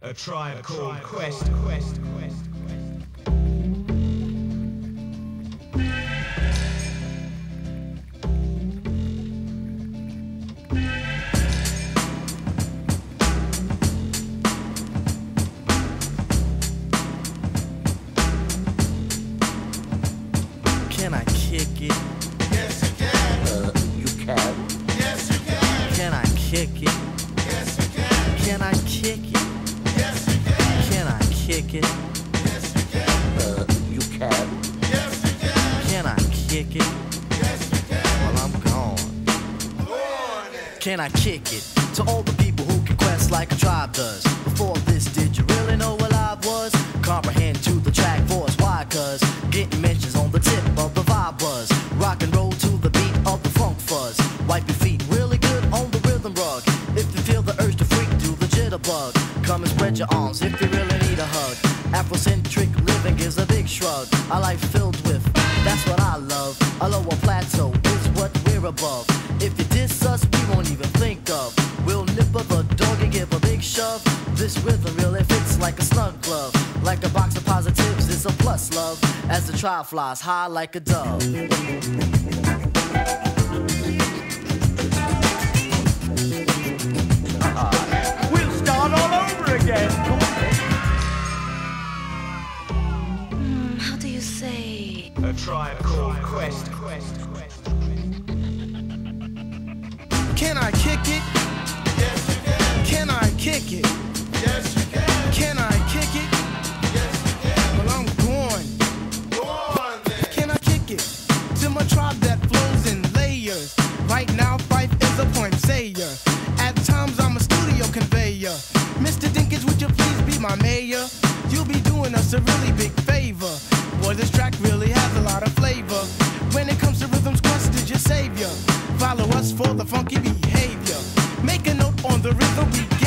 A tribe called Quest, Quest, Quest, Quest. Can I kick it? Yes, you can. Can I kick it? Yes, you can. I'm gone. Go. Can I kick it to all the people who can quest like a tribe does? Before this, did you really know what I was? Comprehend to the track force, why? Cause getting mentions on the tip of the vibe buzz. Rock and roll to the beat of the funk fuzz. Wipe your feet really good on the rhythm rug. If you feel the urge to freak, do the jitterbug. Come and spread your arms if you really need a hug. Afrocentric living is a big shrug. A life filled with, that's what I love. A lower plateau is what we're above. If you diss us, we won't even think of. We'll nip up a dog and give a big shove. This rhythm really fits like a snug glove. Like a box of positives, it's a plus love. As the trial flies high like a dove. Tribe called Quest. Can I kick it? Yes, you can. Can I kick it? Yes, you can. Can I kick it? Yes, you can. Well, I'm going. Go on then. Can I kick it? To my tribe that flows in layers. Right now, Fife is a point sayer. At times, I'm a studio conveyor. Mr. Dinkins, would you please be my mayor? You'll be doing us a really big favor. Boy, this track really has a lot funky behavior. Make a note on the rhythm